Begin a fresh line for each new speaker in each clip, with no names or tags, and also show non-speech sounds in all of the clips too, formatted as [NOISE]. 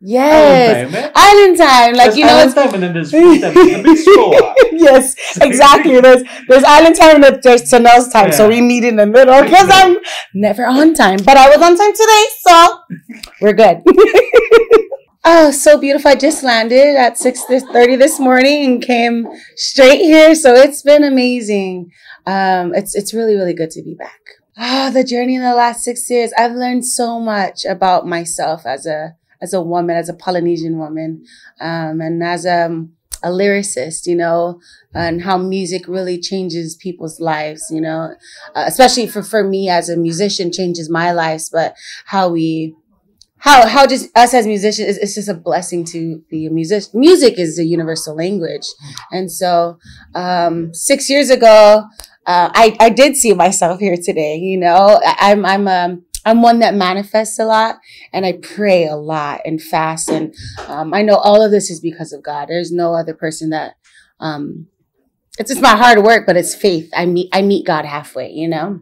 Yes,
Island time, eh?
island time. Like
There's
you know,
island
it's
time and then there's [LAUGHS] free time. It's a big stroll. [LAUGHS]
yes, exactly. There's there's island time and there's Tenelle's time, so we meet in the middle because I'm never on time, but I was on time today, so we're good. [LAUGHS] oh, so beautiful! I just landed at six thirty this morning and came straight here, so it's been amazing. Um, it's it's really really good to be back. Ah, the journey in the last six years, I've learned so much about myself as a as a woman, as a Polynesian woman, um, and as a, a lyricist, you know, and how music really changes people's lives, you know, uh, especially for, for me as a musician changes my lives, but how we, how, how just us as musicians, it's, it's just a blessing to be a musician. Music is a universal language. And so, um, six years ago, uh, I, I did see myself here today, you know, I, I'm, I'm, um, I'm one that manifests a lot and I pray a lot and fast. And um, I know all of this is because of God. There's no other person that um, it's just my hard work, but it's faith. I meet I meet God halfway, you know.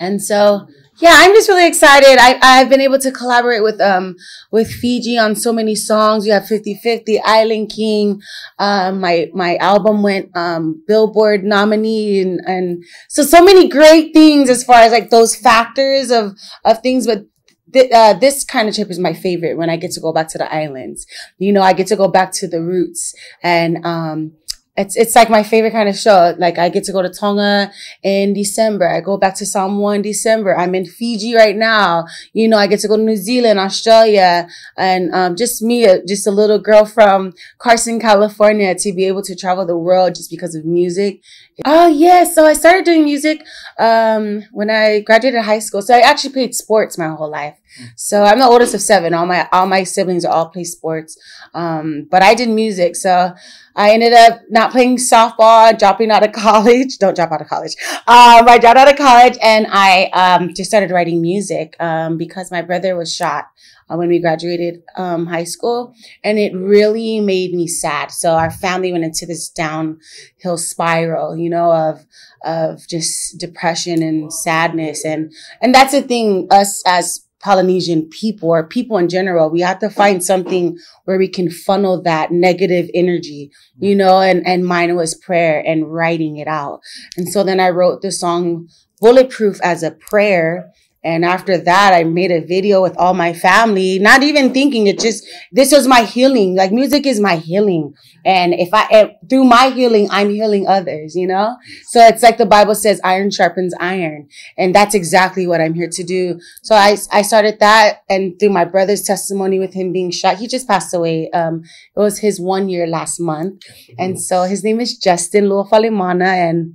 And so yeah, I'm just really excited. I, I've been able to collaborate with um with Fiji on so many songs. You have 50-50, Island King. Um, my my album went um Billboard nominee and and so so many great things as far as like those factors of of things, but th- uh, this kind of trip is my favorite when I get to go back to the islands. You know, I get to go back to the roots and, um, it's, it's like my favorite kind of show. Like I get to go to Tonga in December. I go back to Samoa in December. I'm in Fiji right now. You know, I get to go to New Zealand, Australia, and um, just me, just a little girl from Carson, California, to be able to travel the world just because of music. Oh yes, so I started doing music um, when I graduated high school. So I actually played sports my whole life. So I'm the oldest of seven. All my all my siblings all play sports, um, but I did music. So I ended up not playing softball, dropping out of [LAUGHS] college. Don't drop out of college. Um, I dropped out of college and I um, just started writing music um, because my brother was shot uh, when we graduated um, high school, and it really made me sad. So our family went into this downhill spiral, you know, of of just depression and sadness, and and that's the thing. Us as Polynesian people or people in general, we have to find something where we can funnel that negative energy, you know, and, and mine was prayer and writing it out. And so then I wrote the song Bulletproof as a prayer. And after that, I made a video with all my family, not even thinking it just, this was my healing. Like music is my healing. And if I, through my healing, I'm healing others, you know? So it's like the Bible says, iron sharpens iron. And that's exactly what I'm here to do. So I, I started that and through my brother's testimony with him being shot, he just passed away. Um, it was his one year last month. And so his name is Justin Luafalimana and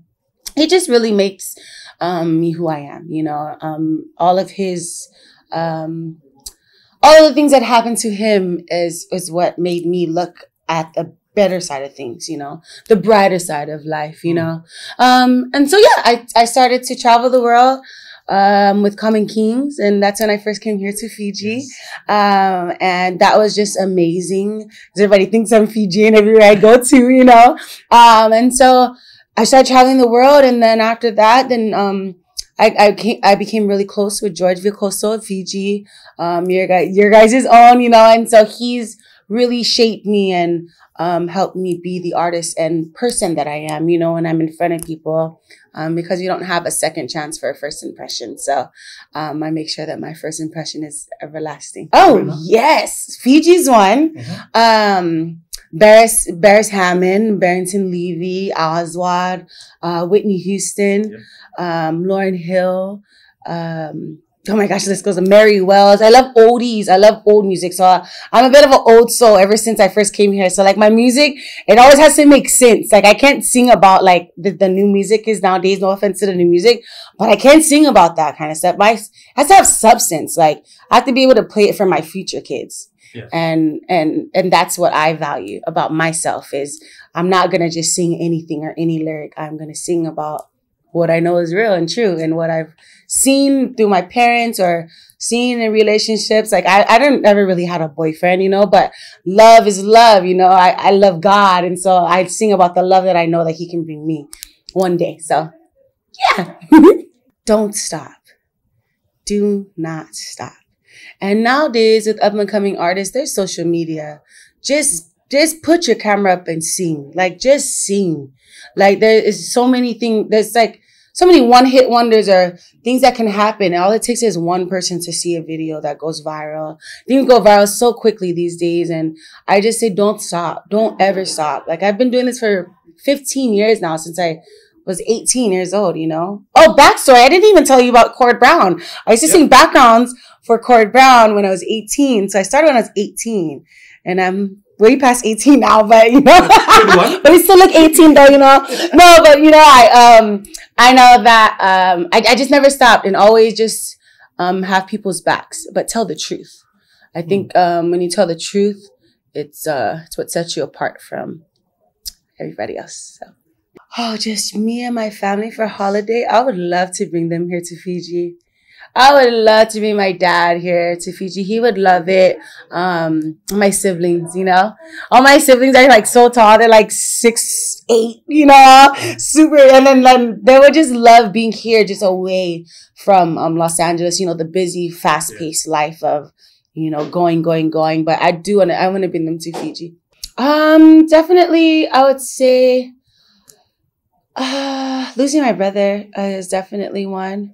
he just really makes, um, me who I am, you know, um, all of his, um, all of the things that happened to him is, is what made me look at the better side of things, you know, the brighter side of life, you know. Um, and so, yeah, I, I started to travel the world, um, with Common Kings. And that's when I first came here to Fiji. Um, and that was just amazing. Everybody thinks I'm Fijian everywhere I go to, you know. Um, and so I started traveling the world. And then after that, then, um, I, I, came, I became really close with George Veikoso of Fiji, um, your guys, your guys' own, you know, and so he's really shaped me and, um, helped me be the artist and person that I am, you know, when I'm in front of people, um, because you don't have a second chance for a first impression. So, um, I make sure that my first impression is everlasting. Oh, yes. Fiji's one. Um, Beres, Beres Hammond, Barrington Levy, Oswald, uh, Whitney Houston, um, Lauryn Hill, um, oh my gosh, this goes to Mary Wells. I love oldies. I love old music. So uh, I'm a bit of an old soul ever since I first came here. So like my music, it always has to make sense. Like I can't sing about like the, the new music is nowadays. No offense to the new music, but I can't sing about that kind of stuff. My, it has to have substance. Like I have to be able to play it for my future kids. And, and, and that's what I value about myself is I'm not going to just sing anything or any lyric. I'm going to sing about what I know is real and true and what I've seen through my parents or seen in relationships. Like I, I didn't ever really had a boyfriend, you know, but love is love, you know, I, I love God. And so I sing about the love that I know that he can bring me one day. So yeah, [LAUGHS] don't stop. Do not stop. And nowadays with up and coming artists, there's social media. Just just put your camera up and sing. Like just sing. Like there is so many things. There's like so many one hit wonders or things that can happen. All it takes is one person to see a video that goes viral. Things go viral so quickly these days. And I just say, don't stop. Don't ever stop. Like I've been doing this for 15 years now since I was 18 years old, you know? Oh, backstory. I didn't even tell you about Cord Brown. I used to yep. sing backgrounds for Cord Brown when I was 18. So I started when I was 18 and I'm way past 18 now, but you know, [LAUGHS] but he's still like 18 though, you know? [LAUGHS] No, but you know, I, um, I know that, um, I, I just never stopped and always just, um, have people's backs, but tell the truth. I hmm. think, um, when you tell the truth, it's, uh, it's what sets you apart from everybody else. So. Oh, just me and my family for holiday. I would love to bring them here to Fiji. I would love to bring my dad here to Fiji. He would love it. Um, my siblings, you know, all my siblings are like so tall. They're like six, eight, you know, super. And then, then they would just love being here, just away from um, Los Angeles. You know, the busy, fast paced life of you know going, going, going. But I do want to. I want to bring them to Fiji. Um, definitely, I would say [SIGHS] losing my brother is definitely one.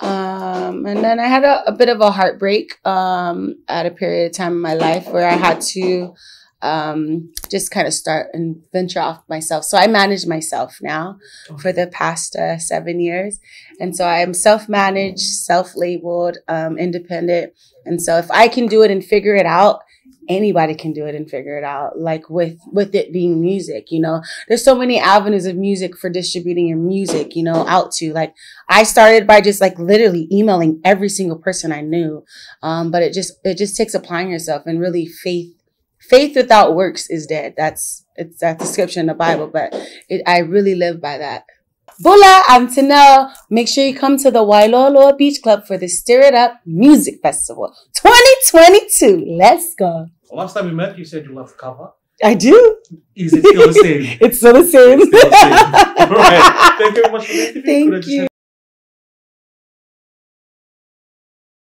Um, and then I had a, a, bit of a heartbreak um, at a period of time in my life where I had to um, just kind of start and venture off myself. So I manage myself now for the past uh, seven years. And so I am self managed, self labeled, um, independent. And so if I can do it and figure it out, anybody can do it and figure it out like with with it being music you know there's so many avenues of music for distributing your music you know out to like i started by just like literally emailing every single person i knew um, but it just it just takes applying yourself and really faith faith without works is dead that's it's that description in the bible but it, i really live by that Bula to know, make sure you come to the Wailoaloa Beach Club for the Stir It Up Music Festival 2022. Let's go.
Last time we met, you said you love kava.
I do.
Is it still the same? [LAUGHS]
it's still the same.
It's still the same. [LAUGHS] All right. Thank you very much for the interview.
Thank you.